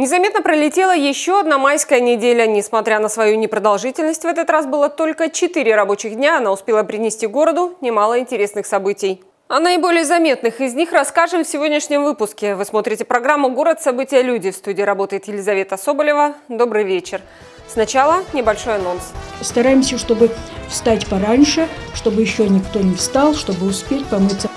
Незаметно пролетела еще одна майская неделя. Несмотря на свою непродолжительность, в этот раз было только 4 рабочих дня. Она успела принести городу немало интересных событий. О наиболее заметных из них расскажем в сегодняшнем выпуске. Вы смотрите программу «Город. События. Люди». В студии работает Елизавета Соболева. Добрый вечер. Сначала небольшой анонс. Стараемся, чтобы встать пораньше, чтобы еще никто не встал, чтобы успеть помыться.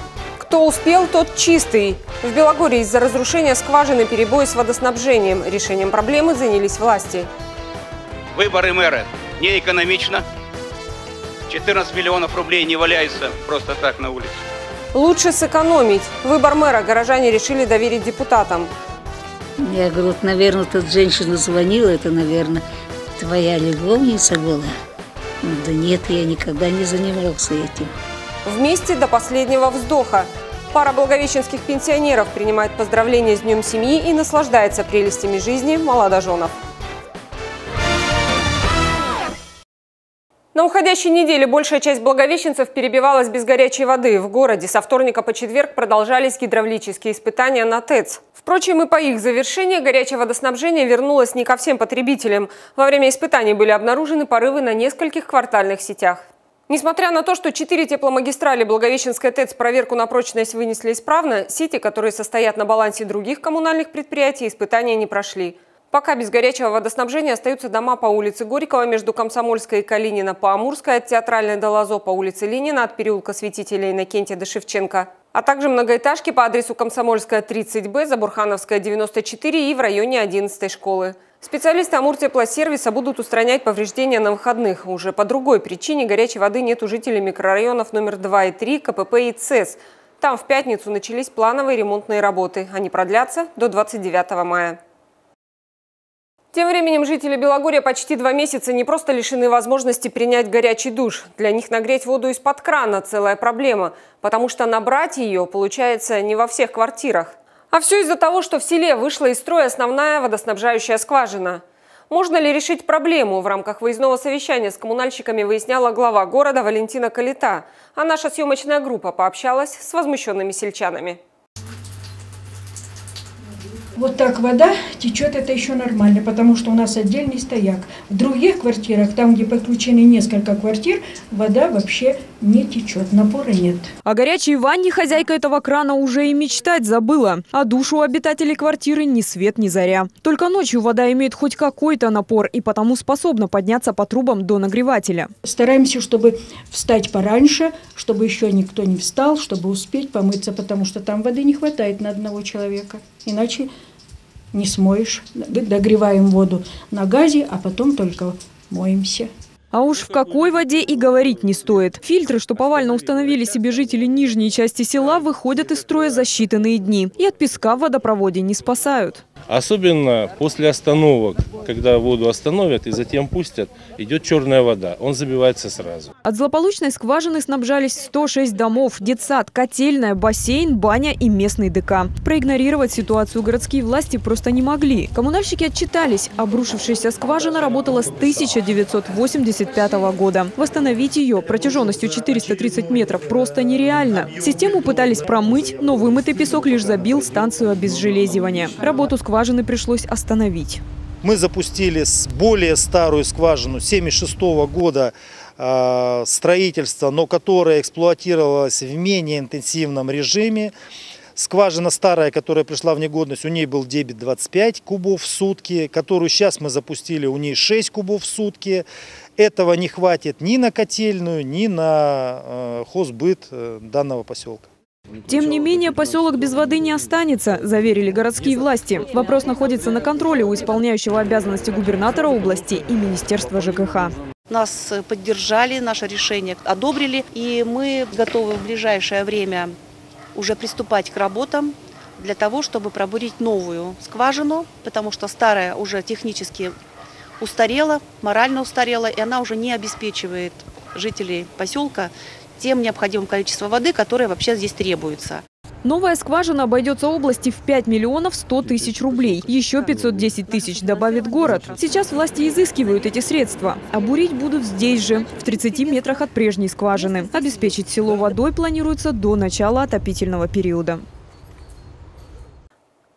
Кто успел, тот чистый. В Белогории из-за разрушения скважины перебои с водоснабжением. Решением проблемы занялись власти. Выборы мэра не экономично. 14 миллионов рублей не валяются просто так на улице. Лучше сэкономить. Выбор мэра горожане решили доверить депутатам. Я говорю, вот, наверное, тут женщина звонила, это, наверное, твоя любовница была. Да нет, я никогда не занимался этим. Вместе до последнего вздоха. Пара благовещенских пенсионеров принимает поздравления с Днем семьи и наслаждается прелестями жизни молодоженов. На уходящей неделе большая часть благовещенцев перебивалась без горячей воды. В городе со вторника по четверг продолжались гидравлические испытания на ТЭЦ. Впрочем, и по их завершении горячее водоснабжение вернулось не ко всем потребителям. Во время испытаний были обнаружены порывы на нескольких квартальных сетях. Несмотря на то, что четыре тепломагистрали Благовещенская ТЭЦ проверку на прочность вынесли исправно, сети, которые состоят на балансе других коммунальных предприятий, испытания не прошли. Пока без горячего водоснабжения остаются дома по улице Горького между Комсомольской и Калинина по Амурской, от Театральной до Лазо по улице Ленина, от переулка Святителя Иннокентия до Шевченко, а также многоэтажки по адресу Комсомольская 30Б, Забурхановская 94 и в районе 11 школы. Специалисты Амуртеплосервиса будут устранять повреждения на выходных. Уже по другой причине горячей воды нет у жителей микрорайонов номер 2 и 3, КПП и ЦЕС. Там в пятницу начались плановые ремонтные работы. Они продлятся до 29 мая. Тем временем жители Белогорья почти два месяца не просто лишены возможности принять горячий душ. Для них нагреть воду из-под крана – целая проблема, потому что набрать ее получается не во всех квартирах. А все из-за того, что в селе вышла из строя основная водоснабжающая скважина. Можно ли решить проблему? В рамках выездного совещания с коммунальщиками выясняла глава города Валентина Калита. А наша съемочная группа пообщалась с возмущенными сельчанами. Вот так вода течет, это еще нормально, потому что у нас отдельный стояк. В других квартирах, там, где подключены несколько квартир, вода вообще не течет, напора нет. О горячей ванне хозяйка этого крана уже и мечтать забыла. А душу обитателей квартиры ни свет, ни заря. Только ночью вода имеет хоть какой-то напор и потому способна подняться по трубам до нагревателя. Стараемся, чтобы встать пораньше, чтобы еще никто не встал, чтобы успеть помыться, потому что там воды не хватает на одного человека. Иначе не смоешь. Догреваем воду на газе, а потом только моемся. А уж в какой воде и говорить не стоит. Фильтры, что повально установили себе жители нижней части села, выходят из строя за считанные дни. И от песка в водопроводе не спасают. Особенно после остановок, когда воду остановят и затем пустят, идет черная вода, он забивается сразу. От злополучной скважины снабжались 106 домов, детсад, котельная, бассейн, баня и местный ДК. Проигнорировать ситуацию городские власти просто не могли. Коммунальщики отчитались, обрушившаяся скважина работала с 1985 года. Восстановить ее протяженностью 430 метров просто нереально. Систему пытались промыть, но вымытый песок лишь забил станцию обезжелезивания. Работу скважины скважины пришлось остановить. Мы запустили более старую скважину 76 года э, строительства, но которая эксплуатировалась в менее интенсивном режиме. Скважина старая, которая пришла в негодность, у ней был дебит 25 кубов в сутки, которую сейчас мы запустили, у ней 6 кубов в сутки. Этого не хватит ни на котельную, ни на э, хозбыт э, данного поселка. Тем не менее, поселок без воды не останется, заверили городские власти. Вопрос находится на контроле у исполняющего обязанности губернатора области и Министерства ЖКХ. Нас поддержали, наше решение одобрили, и мы готовы в ближайшее время уже приступать к работам для того, чтобы пробурить новую скважину, потому что старая уже технически устарела, морально устарела, и она уже не обеспечивает жителей поселка тем необходимым количеством воды, которое вообще здесь требуется. Новая скважина обойдется области в 5 миллионов 100 тысяч рублей. Еще 510 тысяч добавит город. Сейчас власти изыскивают эти средства. А бурить будут здесь же, в 30 метрах от прежней скважины. Обеспечить село водой планируется до начала отопительного периода.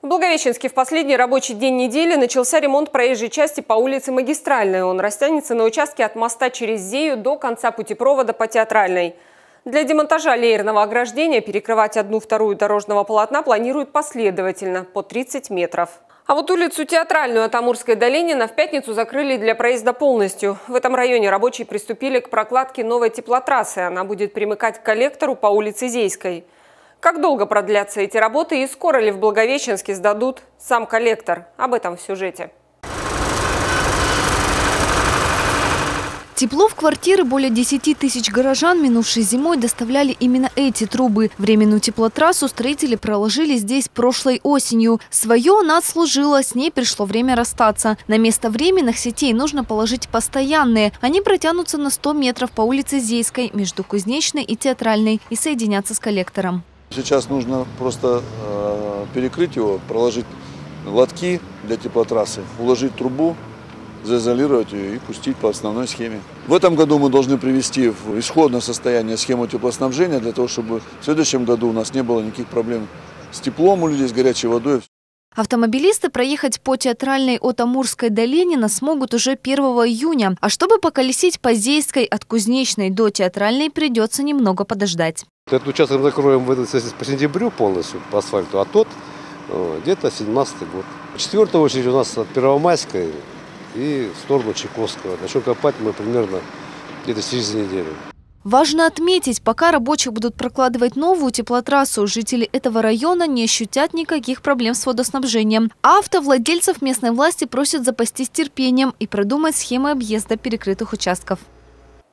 В Благовещенске в последний рабочий день недели начался ремонт проезжей части по улице Магистральной. Он растянется на участке от моста через Зею до конца путепровода по Театральной. Для демонтажа леерного ограждения перекрывать одну-вторую дорожного полотна планируют последовательно, по 30 метров. А вот улицу Театральную от Амурской до Ленина в пятницу закрыли для проезда полностью. В этом районе рабочие приступили к прокладке новой теплотрассы. Она будет примыкать к коллектору по улице Зейской. Как долго продлятся эти работы и скоро ли в Благовещенске сдадут сам коллектор? Об этом в сюжете. Тепло в квартиры более 10 тысяч горожан минувшей зимой доставляли именно эти трубы. Временную теплотрассу строители проложили здесь прошлой осенью. Свое она отслужила, с ней пришло время расстаться. На место временных сетей нужно положить постоянные. Они протянутся на 100 метров по улице Зейской между Кузнечной и Театральной и соединятся с коллектором. Сейчас нужно просто э, перекрыть его, проложить лотки для теплотрассы, уложить трубу, заизолировать ее и пустить по основной схеме. В этом году мы должны привести в исходное состояние схему теплоснабжения для того, чтобы в следующем году у нас не было никаких проблем с теплом у людей, с горячей водой. Автомобилисты проехать по театральной от Амурской до Ленина смогут уже 1 июня. А чтобы поколесить по Зейской от Кузнечной до Театральной, придется немного подождать. Этот участок мы закроем по сентябрю полностью по асфальту, а тот где-то 17 год. Четвертая очередь у нас от Первомайской и в сторону Чайковского. Начнем копать мы примерно где-то через неделю. Важно отметить, пока рабочие будут прокладывать новую теплотрассу, жители этого района не ощутят никаких проблем с водоснабжением. А автовладельцев местной власти просят запастись терпением и продумать схемы объезда перекрытых участков.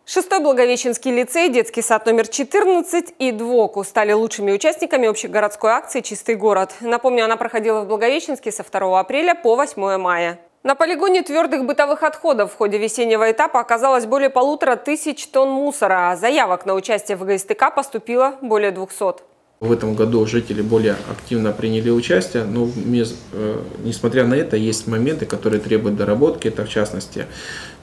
Шестой Благовещенский лицей, детский сад номер 14 и ДВОКу стали лучшими участниками общегородской акции «Чистый город». Напомню, она проходила в Благовещенске со 2 апреля по 8 мая. На полигоне твердых бытовых отходов в ходе весеннего этапа оказалось более полутора тысяч тонн мусора, а заявок на участие в ГСТК поступило более 200. В этом году жители более активно приняли участие, но э, несмотря на это есть моменты, которые требуют доработки. Это в частности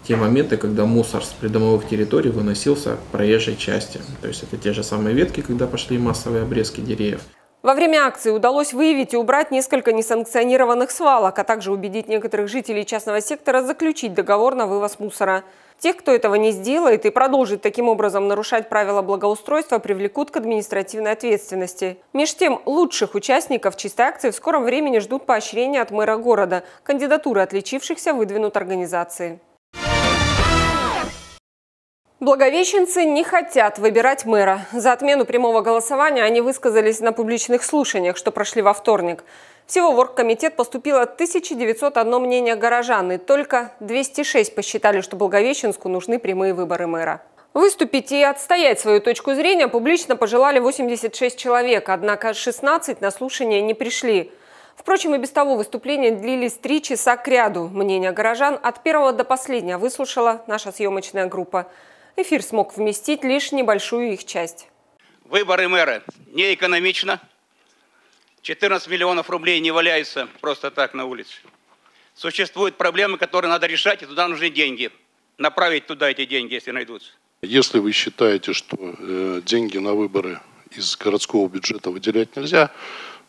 те моменты, когда мусор с придомовых территорий выносился к проезжей части. То есть это те же самые ветки, когда пошли массовые обрезки деревьев. Во время акции удалось выявить и убрать несколько несанкционированных свалок, а также убедить некоторых жителей частного сектора заключить договор на вывоз мусора. Тех, кто этого не сделает и продолжит таким образом нарушать правила благоустройства, привлекут к административной ответственности. Меж тем, лучших участников чистой акции в скором времени ждут поощрения от мэра города. Кандидатуры отличившихся выдвинут организации. Благовещенцы не хотят выбирать мэра. За отмену прямого голосования они высказались на публичных слушаниях, что прошли во вторник. Всего в оргкомитет поступило 1901 мнение горожан, и только 206 посчитали, что Благовещенску нужны прямые выборы мэра. Выступить и отстоять свою точку зрения публично пожелали 86 человек, однако 16 на слушание не пришли. Впрочем, и без того выступления длились три часа к ряду. Мнение горожан от первого до последнего выслушала наша съемочная группа. Эфир смог вместить лишь небольшую их часть. Выборы мэра не экономично, 14 миллионов рублей не валяются просто так на улице. Существуют проблемы, которые надо решать, и туда нужны деньги. Направить туда эти деньги, если найдутся. Если вы считаете, что э, деньги на выборы из городского бюджета выделять нельзя,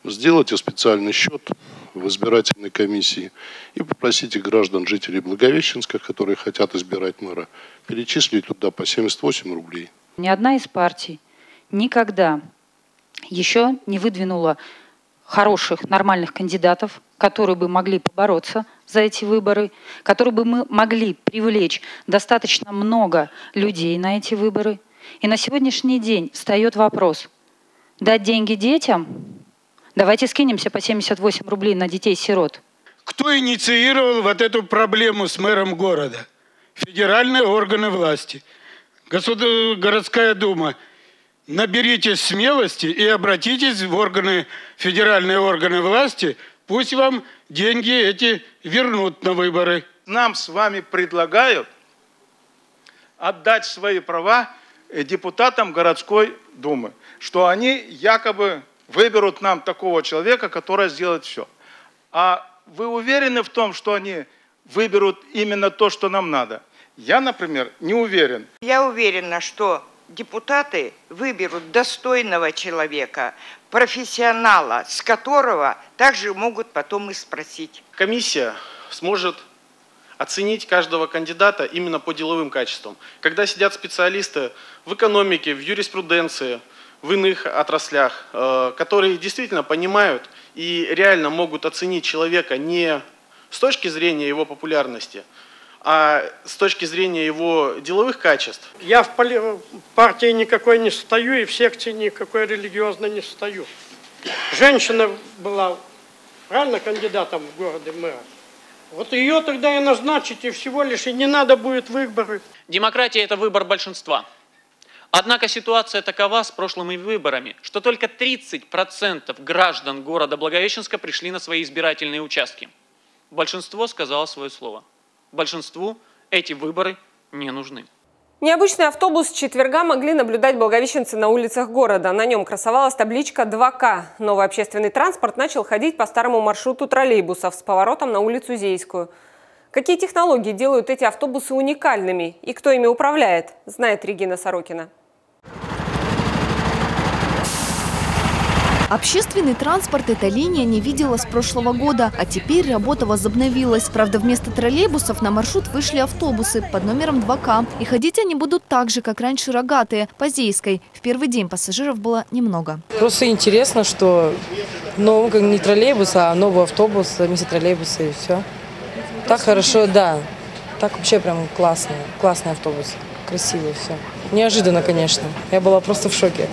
сделайте специальный счет в избирательной комиссии и попросите граждан, жителей Благовещенска, которые хотят избирать мэра, перечислить туда по 78 рублей. Ни одна из партий никогда еще не выдвинула хороших, нормальных кандидатов, которые бы могли побороться за эти выборы, которые бы мы могли привлечь достаточно много людей на эти выборы. И на сегодняшний день встает вопрос, дать деньги детям, давайте скинемся по 78 рублей на детей-сирот. Кто инициировал вот эту проблему с мэром города? Федеральные органы власти. Государ... Городская дума – наберитесь смелости и обратитесь в органы, федеральные органы власти, пусть вам деньги эти вернут на выборы. Нам с вами предлагают отдать свои права депутатам городской думы, что они якобы выберут нам такого человека, который сделает все. А вы уверены в том, что они выберут именно то, что нам надо? Я, например, не уверен. Я уверена, что депутаты выберут достойного человека, профессионала, с которого также могут потом и спросить. Комиссия сможет оценить каждого кандидата именно по деловым качествам. Когда сидят специалисты в экономике, в юриспруденции, в иных отраслях, э, которые действительно понимают и реально могут оценить человека не с точки зрения его популярности, а с точки зрения его деловых качеств. Я в партии никакой не стою и в секции никакой религиозной не стою. Женщина была, правильно, кандидатом в городе мэра. Вот ее тогда и назначите всего лишь, и не надо будет выборы. Демократия – это выбор большинства. Однако ситуация такова с прошлыми выборами, что только 30% граждан города Благовещенска пришли на свои избирательные участки. Большинство сказало свое слово. Большинству эти выборы не нужны. Необычный автобус с четверга могли наблюдать благовещенцы на улицах города. На нем красовалась табличка 2К. Новый общественный транспорт начал ходить по старому маршруту троллейбусов с поворотом на улицу Зейскую. Какие технологии делают эти автобусы уникальными и кто ими управляет, знает Регина Сорокина. Общественный транспорт эта линия не видела с прошлого года, а теперь работа возобновилась. Правда, вместо троллейбусов на маршрут вышли автобусы под номером 2К. И ходить они будут так же, как раньше рогатые, по Зейской. В первый день пассажиров было немного. Просто интересно, что ну, не троллейбус, а новый автобус вместе троллейбуса и все. Так хорошо, да. Так вообще прям классно. Классный автобус. Красивый все. Неожиданно, конечно. Я была просто в шоке.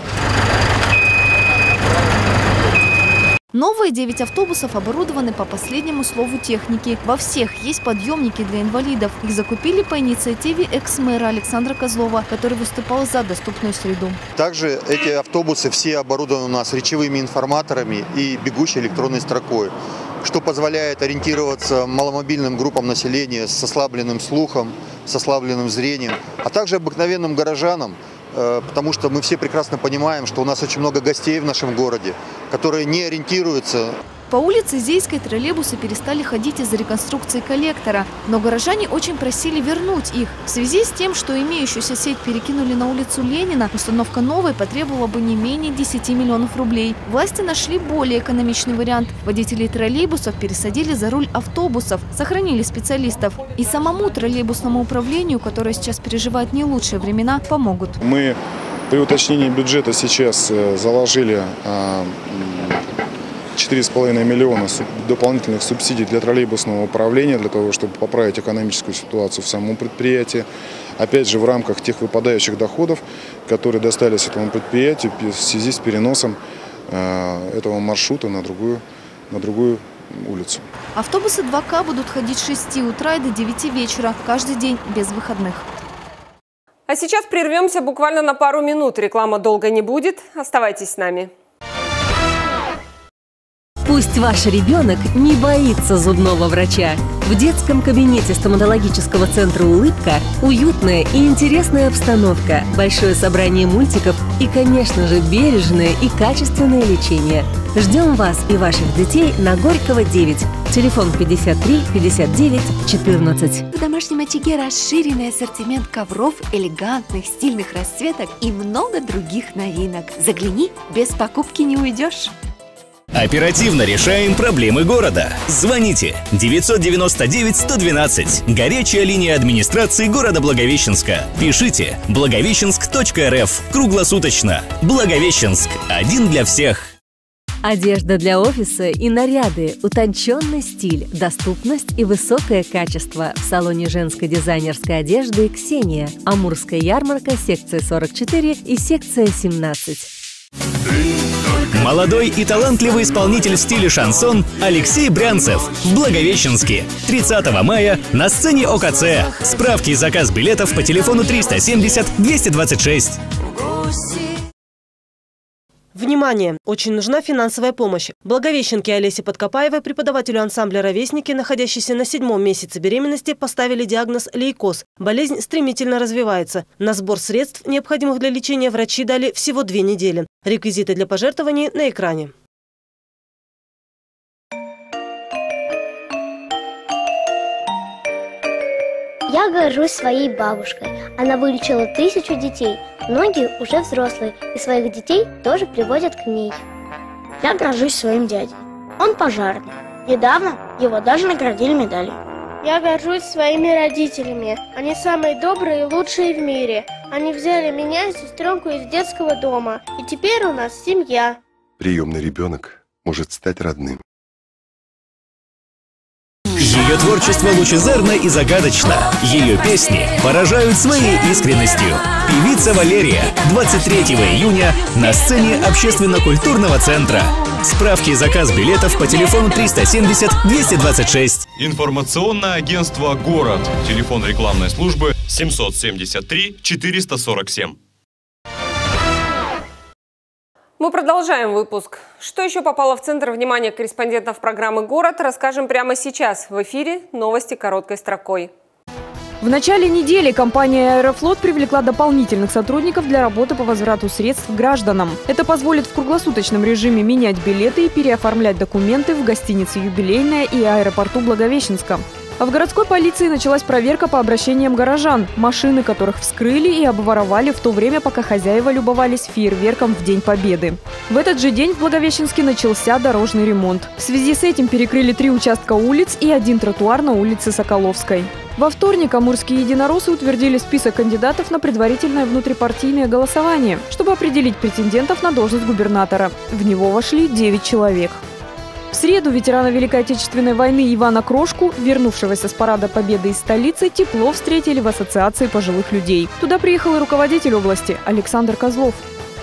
Новые 9 автобусов оборудованы по последнему слову техники. Во всех есть подъемники для инвалидов. Их закупили по инициативе экс-мэра Александра Козлова, который выступал за доступную среду. Также эти автобусы все оборудованы у нас речевыми информаторами и бегущей электронной строкой что позволяет ориентироваться маломобильным группам населения с ослабленным слухом, с ослабленным зрением, а также обыкновенным горожанам, потому что мы все прекрасно понимаем, что у нас очень много гостей в нашем городе, которые не ориентируются по улице Зейской троллейбусы перестали ходить из-за реконструкции коллектора, но горожане очень просили вернуть их. В связи с тем, что имеющуюся сеть перекинули на улицу Ленина, установка новой потребовала бы не менее 10 миллионов рублей. Власти нашли более экономичный вариант. Водителей троллейбусов пересадили за руль автобусов, сохранили специалистов. И самому троллейбусному управлению, которое сейчас переживает не лучшие времена, помогут. Мы при уточнении бюджета сейчас э, заложили а, 4,5 миллиона дополнительных субсидий для троллейбусного управления, для того, чтобы поправить экономическую ситуацию в самом предприятии. Опять же, в рамках тех выпадающих доходов, которые достались этому предприятию в связи с переносом э, этого маршрута на другую, на другую улицу. Автобусы 2К будут ходить с 6 утра и до 9 вечера, каждый день без выходных. А сейчас прервемся буквально на пару минут. Реклама долго не будет. Оставайтесь с нами. Пусть ваш ребенок не боится зубного врача. В детском кабинете стоматологического центра «Улыбка» уютная и интересная обстановка, большое собрание мультиков и, конечно же, бережное и качественное лечение. Ждем вас и ваших детей на Горького 9. Телефон 53 59 14. В домашнем очаге расширенный ассортимент ковров, элегантных, стильных расцветок и много других новинок. Загляни, без покупки не уйдешь. Оперативно решаем проблемы города. Звоните 999 112. Горячая линия администрации города Благовещенска. Пишите благовещенск.рф. Круглосуточно. Благовещенск. Один для всех. Одежда для офиса и наряды, утонченный стиль, доступность и высокое качество в салоне женской дизайнерской одежды «Ксения». Амурская ярмарка, секция 44 и секция 17. Молодой и талантливый исполнитель в стиле шансон Алексей Брянцев в Благовещенске. 30 мая на сцене ОКЦ. Справки и заказ билетов по телефону 370 226. Внимание! Очень нужна финансовая помощь. Благовещенке Олесе Подкопаевой, преподавателю ансамбля «Ровесники», находящейся на седьмом месяце беременности, поставили диагноз лейкоз. Болезнь стремительно развивается. На сбор средств, необходимых для лечения, врачи дали всего две недели. Реквизиты для пожертвований на экране. Я горжусь своей бабушкой. Она вылечила тысячу детей. Многие уже взрослые, и своих детей тоже приводят к ней. Я горжусь своим дядей. Он пожарный. Недавно его даже наградили медалью. Я горжусь своими родителями. Они самые добрые и лучшие в мире. Они взяли меня и сестренку из детского дома. И теперь у нас семья. Приемный ребенок может стать родным. Ее творчество лучезарно и загадочно. Ее песни поражают своей искренностью. Певица Валерия 23 июня на сцене общественно-культурного центра. Справки и заказ билетов по телефону 370 226. Информационное агентство «Город». Телефон рекламной службы 773 447. Мы продолжаем выпуск. Что еще попало в центр внимания корреспондентов программы «Город» расскажем прямо сейчас. В эфире новости короткой строкой. В начале недели компания «Аэрофлот» привлекла дополнительных сотрудников для работы по возврату средств гражданам. Это позволит в круглосуточном режиме менять билеты и переоформлять документы в гостинице «Юбилейная» и аэропорту Благовещенска. А в городской полиции началась проверка по обращениям горожан, машины которых вскрыли и обворовали в то время, пока хозяева любовались фейерверком в День Победы. В этот же день в Благовещенске начался дорожный ремонт. В связи с этим перекрыли три участка улиц и один тротуар на улице Соколовской. Во вторник амурские единороссы утвердили список кандидатов на предварительное внутрипартийное голосование, чтобы определить претендентов на должность губернатора. В него вошли 9 человек. В среду ветерана Великой Отечественной войны Ивана Крошку, вернувшегося с парада Победы из столицы, тепло встретили в Ассоциации пожилых людей. Туда приехал и руководитель области Александр Козлов.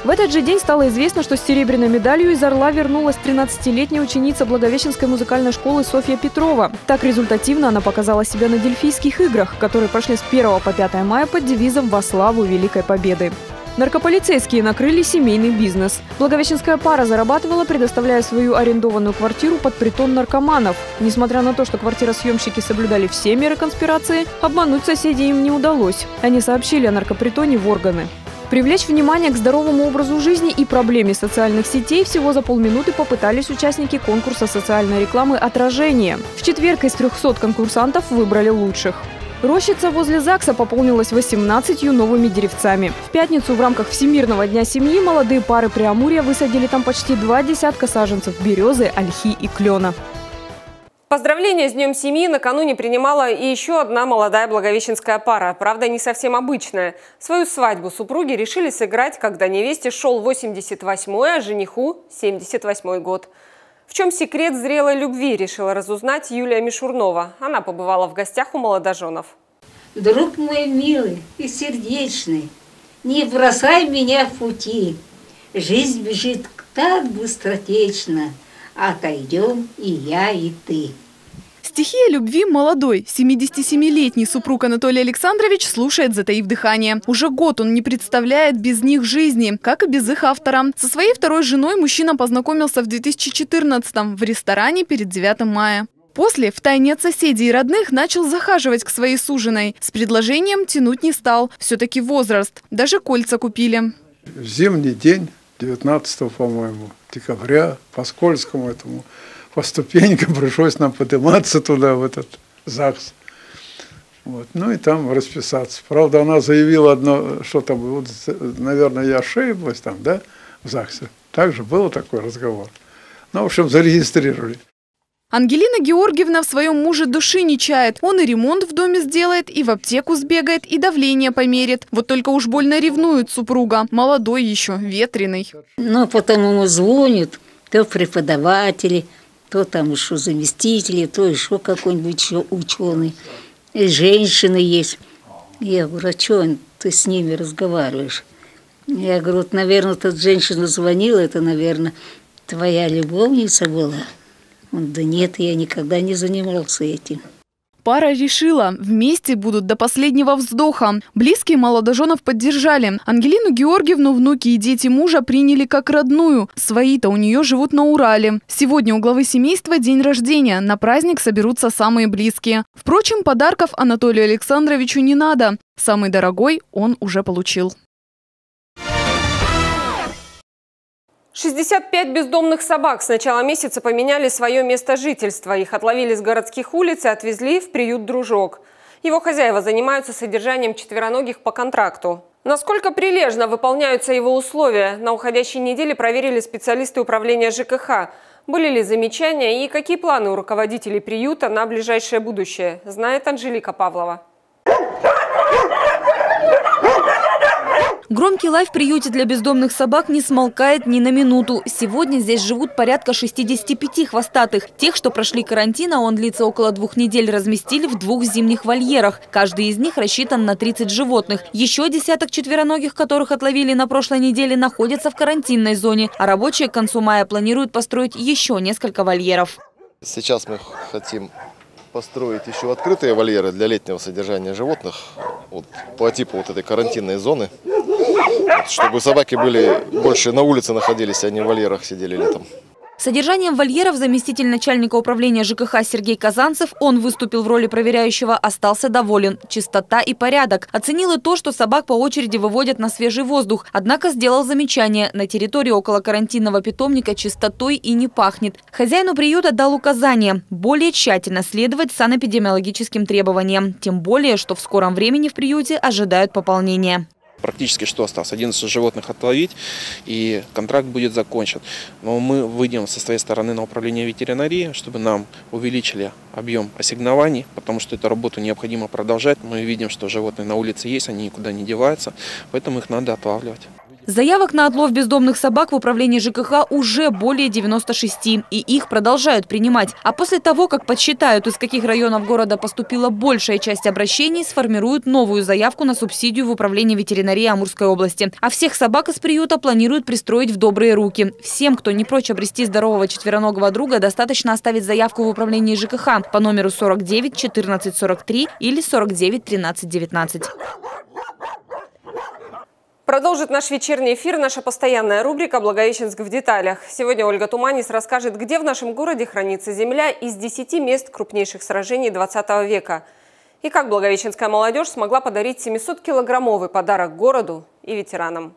В этот же день стало известно, что с серебряной медалью из Орла вернулась 13-летняя ученица Благовещенской музыкальной школы Софья Петрова. Так результативно она показала себя на Дельфийских играх, которые прошли с 1 по 5 мая под девизом «Во славу Великой Победы». Наркополицейские накрыли семейный бизнес. Благовещенская пара зарабатывала, предоставляя свою арендованную квартиру под притон наркоманов. Несмотря на то, что квартиросъемщики соблюдали все меры конспирации, обмануть соседей им не удалось. Они сообщили о наркопритоне в органы. Привлечь внимание к здоровому образу жизни и проблеме социальных сетей всего за полминуты попытались участники конкурса социальной рекламы «Отражение». В четверг из 300 конкурсантов выбрали лучших. Рощица возле ЗАГСа пополнилась 18 новыми деревцами. В пятницу в рамках Всемирного дня семьи молодые пары Преамурья высадили там почти два десятка саженцев березы, ольхи и клена. Поздравления с Днем семьи накануне принимала и еще одна молодая благовещенская пара. Правда, не совсем обычная. Свою свадьбу супруги решили сыграть, когда невесте шел 88-й, а жениху 78-й год. В чем секрет зрелой любви, решила разузнать Юлия Мишурнова. Она побывала в гостях у молодоженов. Друг мой милый и сердечный, не бросай меня в пути. Жизнь бежит так быстротечно, отойдем и я, и ты. Стихия любви молодой, 77-летний супруг Анатолий Александрович слушает, затаив дыхание. Уже год он не представляет без них жизни, как и без их автора. Со своей второй женой мужчина познакомился в 2014-м в ресторане перед 9 мая. После, втайне от соседей и родных, начал захаживать к своей суженой. С предложением тянуть не стал. Все-таки возраст. Даже кольца купили. Зимний день, 19 по-моему, декабря, по скользкому этому по ступенькам пришлось нам подниматься туда, в этот ЗАГС. Вот. Ну и там расписаться. Правда, она заявила одно, что там, вот, наверное, я ошиблась там, да, в ЗАГСе. Также был такой разговор. Ну, в общем, зарегистрировали. Ангелина Георгиевна в своем муже души не чает. Он и ремонт в доме сделает, и в аптеку сбегает, и давление померит. Вот только уж больно ревнует супруга. Молодой еще, ветреный. Ну, потом ему звонят, то преподаватели, то там еще заместители, то еще какой-нибудь еще ученый. И женщины есть. Я говорю, а что ты с ними разговариваешь? Я говорю, вот, наверное, эта женщина звонила, это, наверное, твоя любовница была. Он, да нет, я никогда не занимался этим. Пара решила, вместе будут до последнего вздоха. Близкие молодоженов поддержали. Ангелину Георгиевну внуки и дети мужа приняли как родную. Свои-то у нее живут на Урале. Сегодня у главы семейства день рождения. На праздник соберутся самые близкие. Впрочем, подарков Анатолию Александровичу не надо. Самый дорогой он уже получил. 65 бездомных собак с начала месяца поменяли свое место жительства. Их отловили с городских улиц и отвезли в приют «Дружок». Его хозяева занимаются содержанием четвероногих по контракту. Насколько прилежно выполняются его условия, на уходящей неделе проверили специалисты управления ЖКХ. Были ли замечания и какие планы у руководителей приюта на ближайшее будущее, знает Анжелика Павлова. Громкий лай в приюте для бездомных собак не смолкает ни на минуту. Сегодня здесь живут порядка 65 хвостатых. Тех, что прошли карантин, а он длится около двух недель, разместили в двух зимних вольерах. Каждый из них рассчитан на 30 животных. Еще десяток четвероногих, которых отловили на прошлой неделе, находятся в карантинной зоне. А рабочие к концу мая планируют построить еще несколько вольеров. Сейчас мы хотим построить еще открытые вольеры для летнего содержания животных вот, по типу вот этой карантинной зоны, чтобы собаки были больше на улице находились, а не в вольерах сидели летом. Содержанием вольеров заместитель начальника управления ЖКХ Сергей Казанцев, он выступил в роли проверяющего, остался доволен. Чистота и порядок. Оценил и то, что собак по очереди выводят на свежий воздух. Однако сделал замечание. На территории около карантинного питомника чистотой и не пахнет. Хозяину приюта дал указание более тщательно следовать санэпидемиологическим требованиям. Тем более, что в скором времени в приюте ожидают пополнения практически что осталось? 11 животных отловить, и контракт будет закончен. Но мы выйдем со своей стороны на управление ветеринарии, чтобы нам увеличили объем ассигнований, потому что эту работу необходимо продолжать. Мы видим, что животные на улице есть, они никуда не деваются, поэтому их надо отлавливать. Заявок на отлов бездомных собак в управлении ЖКХ уже более 96, и их продолжают принимать. А после того, как подсчитают, из каких районов города поступила большая часть обращений, сформируют новую заявку на субсидию в управлении ветеринарии Амурской области. А всех собак из приюта планируют пристроить в добрые руки. Всем, кто не прочь обрести здорового четвероногого друга, достаточно оставить заявку в управлении ЖКХ по номеру 49 14 43 или 49 13 19. Продолжит наш вечерний эфир наша постоянная рубрика «Благовещенск в деталях». Сегодня Ольга Туманис расскажет, где в нашем городе хранится земля из 10 мест крупнейших сражений 20 века. И как благовещенская молодежь смогла подарить 700-килограммовый подарок городу и ветеранам.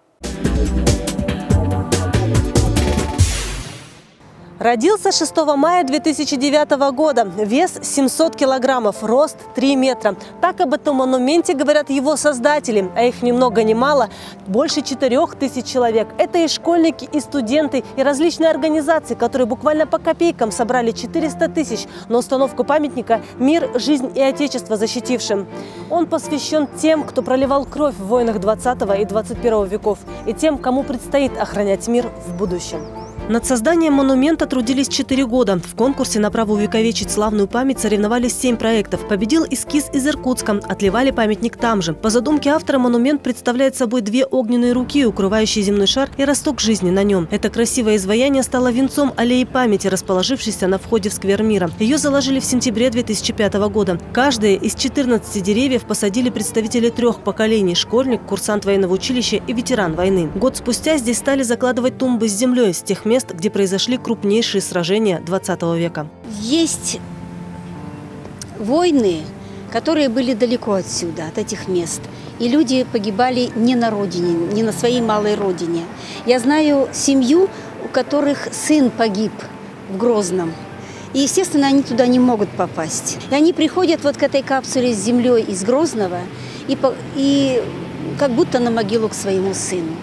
Родился 6 мая 2009 года. Вес 700 килограммов, рост 3 метра. Так об этом монументе говорят его создатели, а их ни много ни мало. Больше 4 тысяч человек. Это и школьники, и студенты, и различные организации, которые буквально по копейкам собрали 400 тысяч на установку памятника «Мир, жизнь и Отечество защитившим». Он посвящен тем, кто проливал кровь в войнах 20 и 21 веков, и тем, кому предстоит охранять мир в будущем. Над созданием монумента трудились 4 года. В конкурсе на право увековечить славную память соревновались 7 проектов. Победил эскиз из Иркутска. Отливали памятник там же. По задумке автора монумент представляет собой две огненные руки, укрывающие земной шар и росток жизни на нем. Это красивое изваяние стало венцом аллеи памяти, расположившейся на входе в сквер мира. Ее заложили в сентябре 2005 года. Каждое из 14 деревьев посадили представители трех поколений – школьник, курсант военного училища и ветеран войны. Год спустя здесь стали закладывать тумбы с землей с тех мест, мест, где произошли крупнейшие сражения 20 века. Есть войны, которые были далеко отсюда, от этих мест. И люди погибали не на родине, не на своей малой родине. Я знаю семью, у которых сын погиб в Грозном. И, естественно, они туда не могут попасть. И они приходят вот к этой капсуле с землей из Грозного и, и как будто на могилу к своему сыну.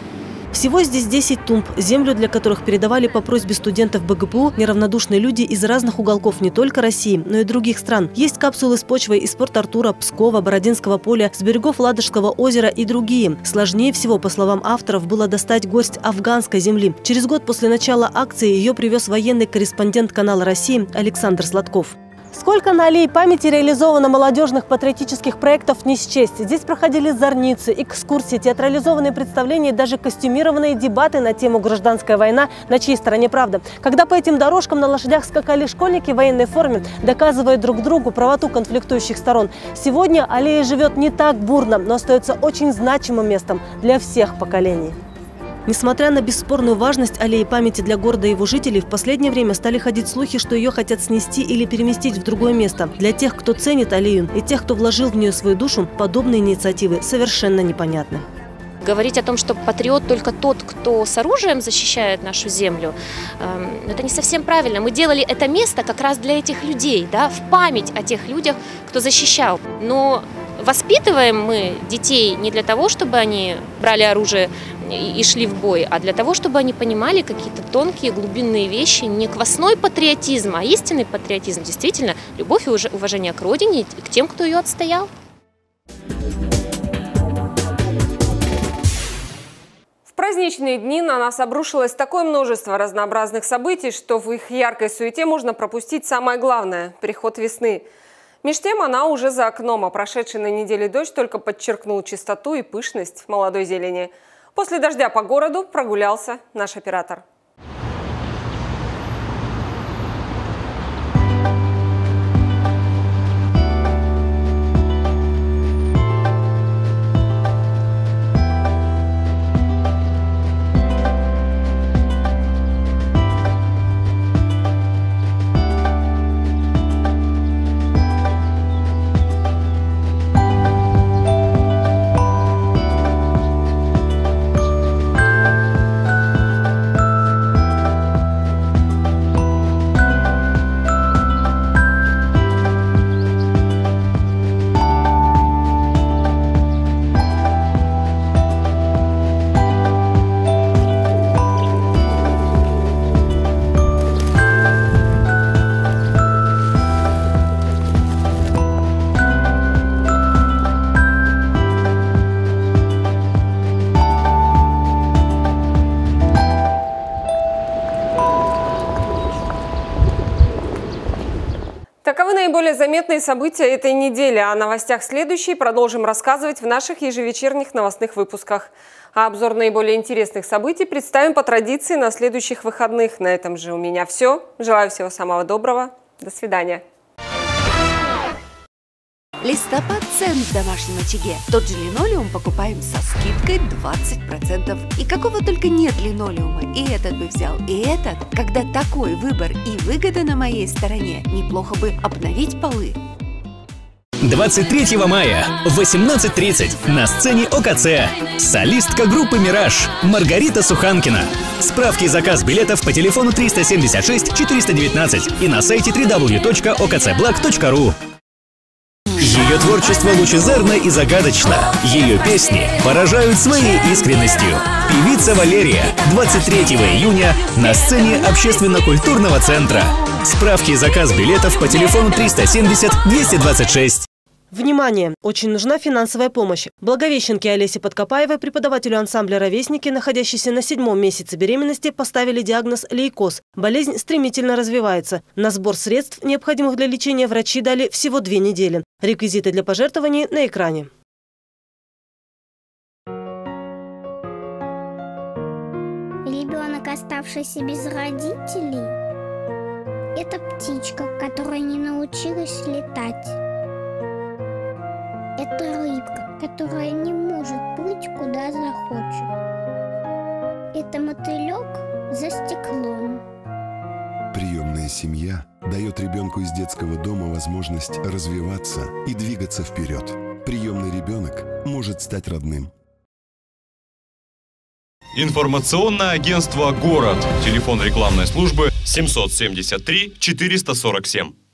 Всего здесь 10 тумб, землю для которых передавали по просьбе студентов БГПУ неравнодушные люди из разных уголков не только России, но и других стран. Есть капсулы с почвой из Порт-Артура, Пскова, Бородинского поля, с берегов Ладожского озера и другие. Сложнее всего, по словам авторов, было достать гость афганской земли. Через год после начала акции ее привез военный корреспондент канала России Александр Сладков. Сколько на аллее памяти реализовано молодежных патриотических проектов не счесть. Здесь проходили зорницы, экскурсии, театрализованные представления и даже костюмированные дебаты на тему «Гражданская война. На чьей стороне правда?». Когда по этим дорожкам на лошадях скакали школьники в военной форме, доказывая друг другу правоту конфликтующих сторон. Сегодня аллея живет не так бурно, но остается очень значимым местом для всех поколений. Несмотря на бесспорную важность аллеи памяти для города и его жителей, в последнее время стали ходить слухи, что ее хотят снести или переместить в другое место. Для тех, кто ценит аллею и тех, кто вложил в нее свою душу, подобные инициативы совершенно непонятны. Говорить о том, что патриот только тот, кто с оружием защищает нашу землю, эм, это не совсем правильно. Мы делали это место как раз для этих людей, да, в память о тех людях, кто защищал. Но воспитываем мы детей не для того, чтобы они брали оружие и шли в бой, а для того, чтобы они понимали какие-то тонкие глубинные вещи, не квасной патриотизм, а истинный патриотизм, действительно, любовь и уважение к родине, к тем, кто ее отстоял. В праздничные дни на нас обрушилось такое множество разнообразных событий, что в их яркой суете можно пропустить самое главное – приход весны. Меж тем она уже за окном, а прошедший на неделе дождь только подчеркнул чистоту и пышность молодой зелени – После дождя по городу прогулялся наш оператор. Заметные события этой недели. О новостях следующей продолжим рассказывать в наших ежевечерних новостных выпусках. А обзор наиболее интересных событий представим по традиции на следующих выходных. На этом же у меня все. Желаю всего самого доброго. До свидания. Листопад цен в домашнем очаге. Тот же линолеум покупаем со скидкой 20%. И какого только нет линолеума. И этот бы взял, и этот. Когда такой выбор и выгода на моей стороне, неплохо бы обновить полы. 23 мая в 18.30 на сцене ОКЦ солистка группы «Мираж» Маргарита Суханкина. Справки и заказ билетов по телефону 376 419 и на сайте www.okcblack.ru. Ее творчество лучезарно и загадочно. Ее песни поражают своей искренностью. Певица Валерия 23 июня на сцене общественно-культурного центра. Справки и заказ билетов по телефону 370 226. Внимание! Очень нужна финансовая помощь. Благовещенке Олесе Подкопаевой, преподавателю ансамбля «Ровесники», находящейся на седьмом месяце беременности, поставили диагноз лейкоз. Болезнь стремительно развивается. На сбор средств, необходимых для лечения, врачи дали всего две недели. Реквизиты для пожертвований на экране. Ребенок, оставшийся без родителей, это птичка, которая не научилась летать. Это рыбка, которая не может плыть куда захочет. Это мотылек за стеклом. Приемная семья дает ребенку из детского дома возможность развиваться и двигаться вперед. Приемный ребенок может стать родным. Информационное агентство «Город». Телефон рекламной службы 773 447.